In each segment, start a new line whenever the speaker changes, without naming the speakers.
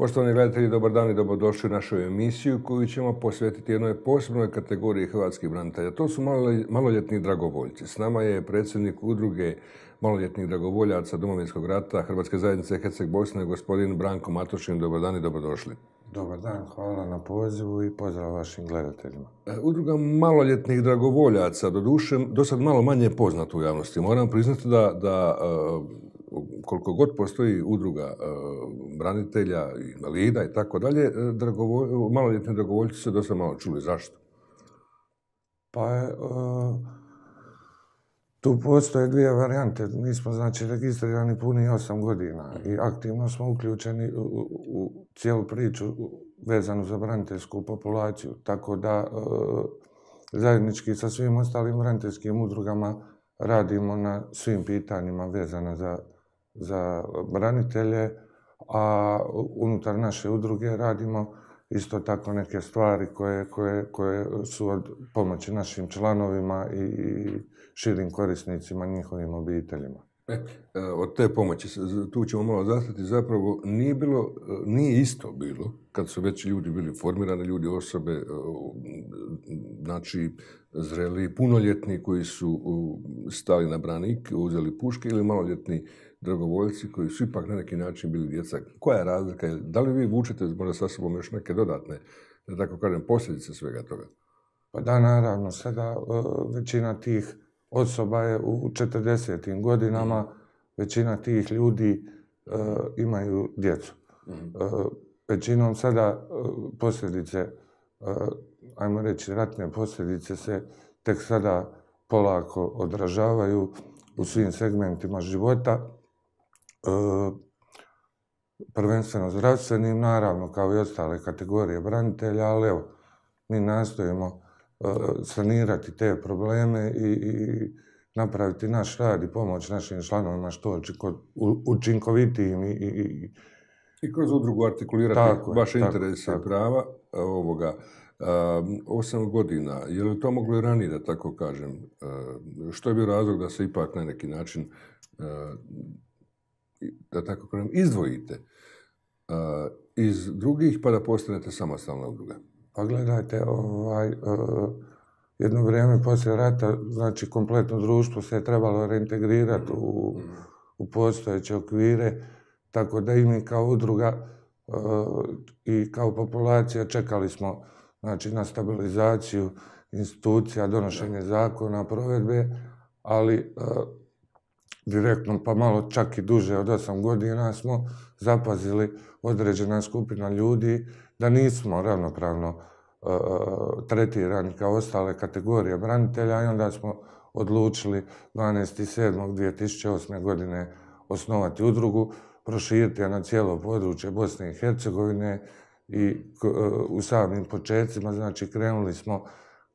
Poštovani gledatelji, dobar dan i dobrodošli u našu emisiju koju ćemo posvetiti jednoj posebnoj kategoriji hrvatskih branitelja. To su maloljetni dragovoljci. S nama je predsjednik udruge maloljetnih dragovoljaca Domovinskog rata Hrvatske zajednice Herceg Bosne, gospodin Branko Matošin. Dobar dan i dobrodošli.
Dobar dan, hvala na pozivu i pozdrav vašim gledateljima.
E, udruga maloljetnih dragovoljaca, doduše, do sad malo manje poznata u javnosti. Moram priznati da, da e, koliko god postoji udruga e, branitelja, invalida i tako dalje, maloljetni dragovoljci se dosta malo čuli. Zašto?
Pa je, tu postoje dvije varijante. Mi smo znači registrirani puni osam godina i aktivno smo uključeni u, cijelu priču vezanu za braniteljsku populaciju. Tako da e, zajednički sa svim ostalim braniteljskim udrugama radimo na svim pitanjima vezana za, za branitelje, a unutar naše udruge radimo isto tako neke stvari koje, koje, koje su od pomoći našim članovima i širim korisnicima, njihovim obiteljima.
E, od te pomoći, tu ćemo malo zastati, zapravo nije bilo, e, nije isto bilo kad su već ljudi bili formirani, ljudi osobe, e, znači zreli, punoljetni koji su stali na branik, uzeli puške ili maloljetni dragovoljci koji su ipak na neki način bili djeca. Koja je razlika? Da li vi vučete možda sa sobom još neke dodatne, da tako kažem, posljedice svega toga?
Pa da, naravno, sada većina tih osoba je u 40. godinama, većina tih ljudi e, imaju djecu. Mhm. E, većinom sada e, posljedice, ajmo reći ratne posljedice se tek sada polako odražavaju u svim segmentima života. Prvenstveno zdravstvenim, naravno kao i ostale kategorije branitelja, ali evo, mi nastojimo sanirati te probleme i, i napraviti naš rad i pomoć našim članovima što učinkovitijim i, i,
i kroz udrugu artikulirati vaše interese i prava ovoga. osam godina, je li to moglo i ranije, da tako kažem? što je bio razlog da se ipak na neki način, da tako kažem, izdvojite iz drugih pa da postanete samostalna udruga?
Pa gledajte, ovaj, e, jedno vrijeme poslije rata, znači kompletno društvo se je trebalo reintegrirati u, u postojeće okvire, tako da i mi kao udruga e, i kao populacija čekali smo znači, na stabilizaciju institucija, donošenje zakona, provedbe, ali e, direktno pa malo čak i duže od osam godina smo zapazili određena skupina ljudi da nismo ravnopravno e, tretirani kao ostale kategorije branitelja i onda smo odlučili 12.7.2008. godine osnovati udrugu, proširiti je na cijelo područje Bosne i Hercegovine i e, u samim početcima, znači krenuli smo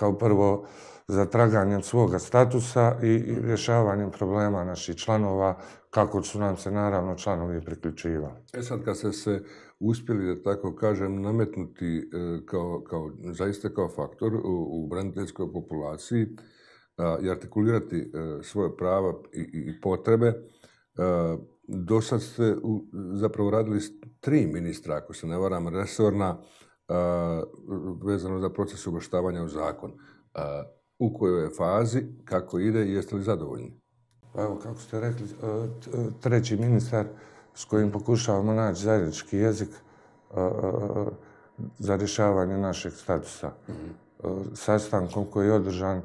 kao prvo za traganjem svoga statusa i rješavanjem problema naših članova, kako su nam se naravno članovi priključivali.
E sad kad ste se uspjeli, da tako kažem, nametnuti e, kao, kao, zaista kao faktor u, u braniteljskoj populaciji i artikulirati e, svoje prava i, i potrebe, e, do sad ste zapravo radili tri ministra, ako se ne varam, resorna, vezano za proces uvrštavanja u zakon. U kojoj je fazi, kako ide i jeste li zadovoljni?
Pa evo, kako ste rekli, treći ministar s kojim pokušavamo naći zajednički jezik za rješavanje našeg statusa. Sastankom koji je održan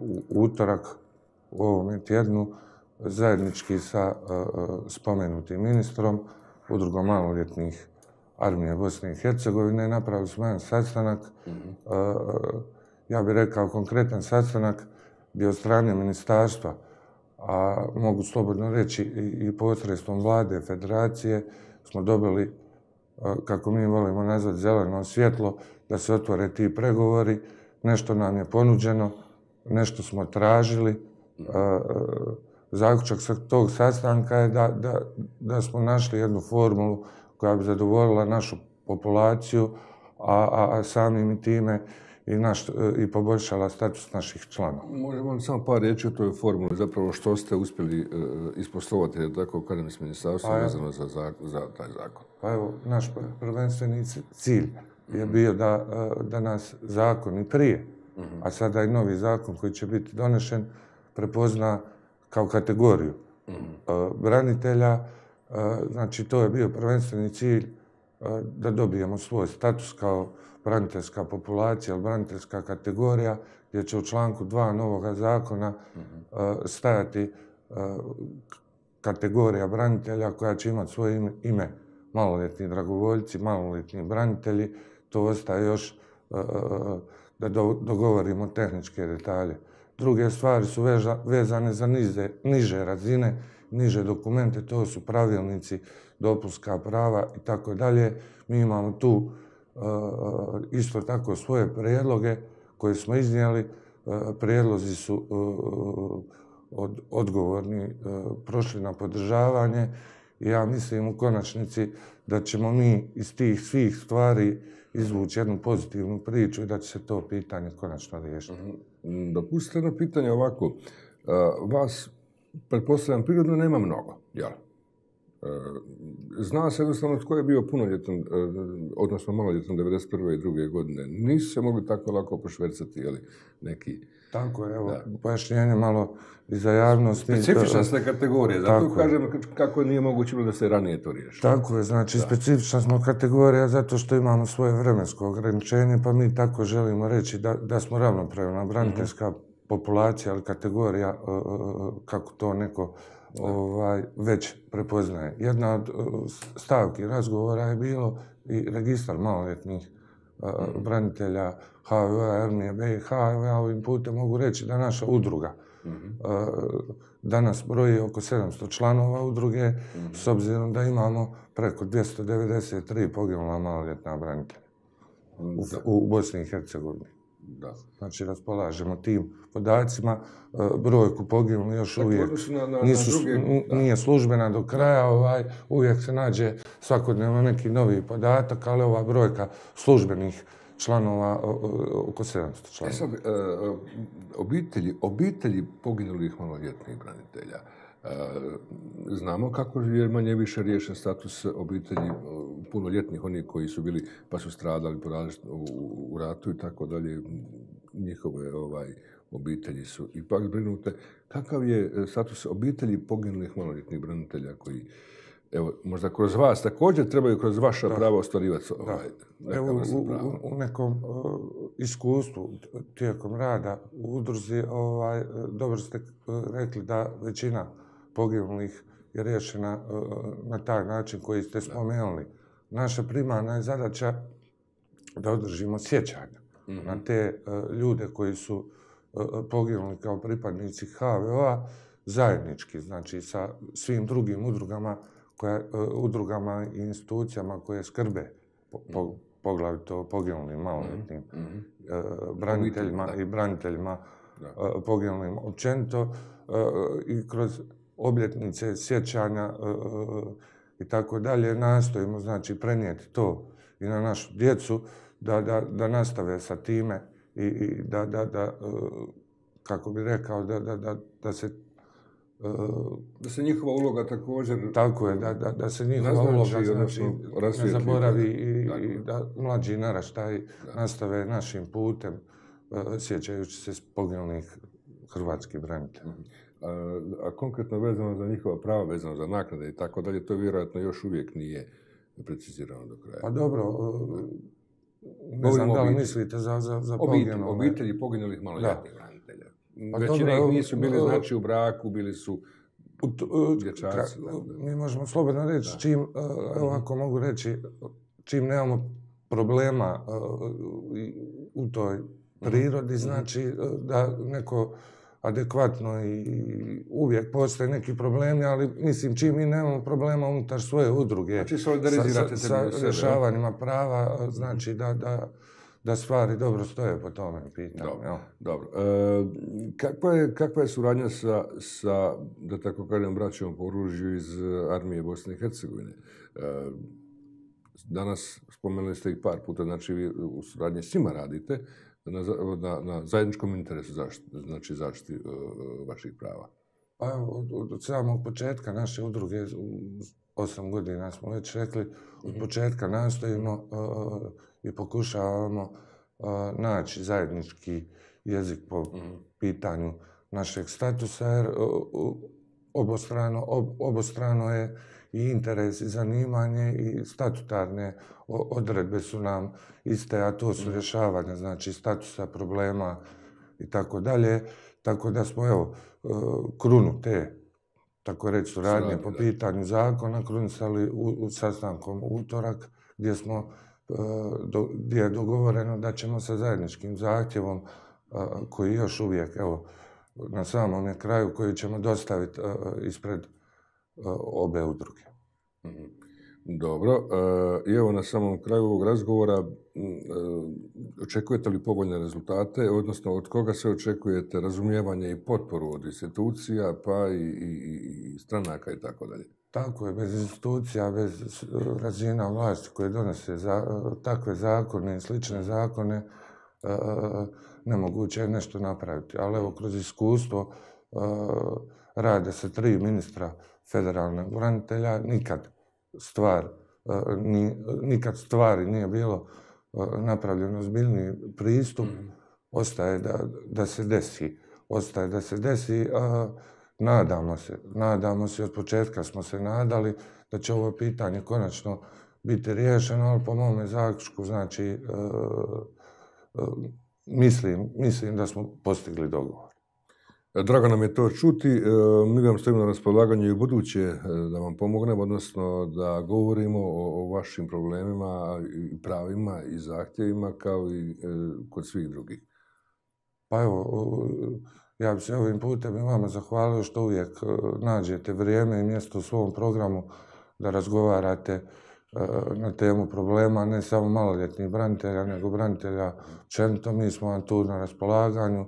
u utorak u ovom tjednu zajednički sa spomenutim ministrom, udrugom maloljetnih armije Bosne i Hercegovine, napravili smo jedan sastanak, ja bih rekao konkretan sastanak gdje od strane ministarstva a mogu slobodno reći i posredstvom vlade, federacije, smo dobili, kako mi volimo nazvati, zeleno svjetlo, da se otvore ti pregovori. Nešto nam je ponuđeno, nešto smo tražili. Zaključak sa tog sastanka je da, da, da smo našli jednu formulu koja bi zadovoljila našu populaciju, a, a, a samim time i, naš, i poboljšala status naših članova.
Možemo samo par riječi o toj formuli, zapravo što ste uspjeli uh, isposlovati, tako kažem, s ministarstvom pa vezano za, za, taj zakon?
Pa evo, naš prvenstveni cilj je bio da, da nas zakon i prije, a sada i novi zakon koji će biti donešen, prepozna kao kategoriju branitelja. Znači, to je bio prvenstveni cilj da dobijemo svoj status kao braniteljska populacija ili braniteljska kategorija, gdje će u članku 2 novoga zakona stajati kategorija branitelja koja će imati svoje ime maloljetni dragovoljci, maloljetni branitelji. To ostaje još da dogovorimo tehničke detalje. Druge stvari su vezane za niže razine, niže dokumente, to su pravilnici, dopuska prava i tako dalje. Mi imamo tu e, isto tako svoje prijedloge koje smo iznijeli. E, prijedlozi su e, od, odgovorni prošli na podržavanje i ja mislim u konačnici da ćemo mi iz tih svih stvari izvući jednu pozitivnu priču i da će se to pitanje konačno riješiti.
Mhm. Dopustite jedno pitanje ovako. Vas, pretpostavljam, prirodno nema mnogo, jel? Zna se jednostavno tko je bio punoljetan, e, odnosno maloljetan 1991. i druge godine. Nisu se mogli tako lako pošvercati, jel, neki...
Tako je, evo, pojašnjenje malo i za javnost.
Specifična ste kategorija, zato kažem kako nije moguće da se ranije to riješi.
Tako je, znači specifična smo kategorija zato što imamo svoje vremensko ograničenje, pa mi tako želimo reći da, da smo ravnopravna braniteljska populacija ili kategorija, e, e, kako to neko ovaj, već prepoznaje. Jedna od stavki razgovora je bilo i registar maloljetnih branitelja HVO, Armije BiH. Ja ovim putem mogu reći da naša udruga danas broji oko 700 članova udruge, s obzirom da imamo preko 293 poginula maloljetna branitelja u, u Bosni i Hercegovini. Da. Znači, raspolažemo tim podacima. E, brojku poginuli još uvijek nisu, nije službena do kraja. Ovaj, uvijek se nađe svakodnevno neki novi podatak, ali ova brojka službenih članova oko 700 članova. E
sad, e, obitelji, obitelji poginulih maloljetnih branitelja, Znamo kako je manje više riješen status obitelji punoljetnih, oni koji su bili pa su stradali u, u ratu i tako dalje. Njihove ovaj, obitelji su ipak zbrinute. Kakav je e, status obitelji poginulih maloljetnih branitelja koji evo, možda kroz vas također trebaju kroz vaša prava ostvarivati ovaj,
Evo, u, nekom iskustvu tijekom rada u udruzi, ovaj, dobro ste e, rekli da većina poginulih je riješena e, na taj način koji ste spomenuli. Naša primarna je zadaća da održimo sjećanja na mhm. te e, ljude koji su e, poginuli kao pripadnici HVO-a zajednički, znači sa svim drugim udrugama, koje, udrugama i institucijama koje skrbe po, mhm. poglavito poginulim maloljetnim mhm. braniteljima i braniteljima poginulim općenito i kroz obljetnice, sjećanja e, e, i tako dalje, nastojimo znači prenijeti to i na našu djecu da, da, da nastave sa time i, i da, da, da, e, kako bi rekao, da, da, da, da se
da se njihova uloga također...
Tako je, da, da, da se njihova uloga znači, ne zaboravi i, i da mlađi naraštaj nastave našim putem, sjećajući se poginulih hrvatskih branitelja. Mhm
a, konkretno vezano za njihova prava, vezano za naknade i tako dalje, to vjerojatno još uvijek nije precizirano do kraja.
Pa dobro, ne znam da li mislite za, za, za
obitelji, obitelji poginulih maloljetnih branitelja. Pa Većina ih nisu bili znači u braku, bili su dječaci.
Mi možemo slobodno reći čim, evo ako mogu reći, čim nemamo problema u toj prirodi, znači da neko adekvatno i uvijek postoje neki problemi, ali mislim čim mi nemamo problema unutar svoje udruge
znači, solidarizirate
sa, sa rješavanjima prava, znači da, da, da stvari dobro stoje po tome pitanju.
Dobro. dobro. E, kakva, je, kakva je suradnja sa, sa, da tako kažem, braćom po oružju iz armije Bosne i Hercegovine? E, danas spomenuli ste ih par puta, znači vi u suradnji s njima radite. Na, na, na zajedničkom interesu zaštiti, znači zaštiti vaših prava?
Pa od, od, samog početka naše udruge, osam godina smo već rekli, od mhm. početka nastojimo i pokušavamo naći zajednički jezik po mhm. pitanju našeg statusa, jer obostrano, obostrano je i interes i zanimanje i statutarne odredbe su nam iste, a to su mhm. rješavanja, znači statusa, problema i tako dalje. Tako da smo, evo, e, krunu te, tako reći, suradnje po pitanju zakona krunisali u, sastankom utorak, gdje smo e, gdje je dogovoreno da ćemo sa zajedničkim zahtjevom, e, koji još uvijek, evo, na samom kraju, koji ćemo dostaviti ispred obe udruge. Mhm.
Dobro. I evo na samom kraju ovog razgovora očekujete li povoljne rezultate, odnosno od koga se očekujete razumijevanje i potporu od institucija, pa i, i, stranaka i tako dalje?
Tako je, bez institucija, bez razina vlasti koje donose takve zakone i slične zakone, nemoguće je nešto napraviti. Ali evo, kroz iskustvo rade se tri ministra federalnog branitelja, nikad stvar, nikad stvari nije bilo napravljen ozbiljni pristup, mhm. ostaje da, da se desi. Ostaje da se desi, a nadamo se, nadamo se, od početka smo se nadali da će ovo pitanje konačno biti riješeno, ali po mome zaključku, znači, e, e, mislim, mislim da smo postigli dogovor.
Drago nam je to čuti. E, mi vam stojimo na raspolaganju i buduće e, da vam pomognemo, odnosno da govorimo o, vašim problemima i pravima i zahtjevima kao i e, kod svih drugih.
Pa evo, ja bih se ovim putem i vama zahvalio što uvijek nađete vrijeme i mjesto u svom programu da razgovarate na temu problema, ne samo maloljetnih branitelja, nego branitelja općenito. Mi smo vam tu na raspolaganju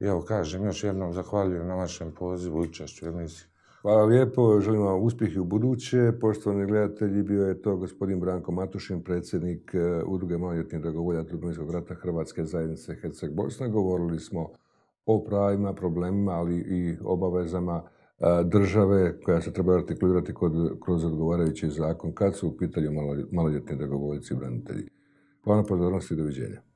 i evo kažem, još jednom zahvaljujem na vašem pozivu i učešću emisiji.
Hvala lijepo, želim vam uspjeh i u buduće. Poštovani gledatelji, bio je to gospodin Branko Matušin, predsjednik e, Udruge maloljetnih dragovolja Domovinskog rata Hrvatske zajednice Herceg Bosna. Govorili smo o pravima, problemima, ali i obavezama e, države koja se treba artikulirati kroz odgovarajući zakon kad su u pitanju maloljetni dragovoljci i branitelji. Hvala na pozornosti i doviđenja.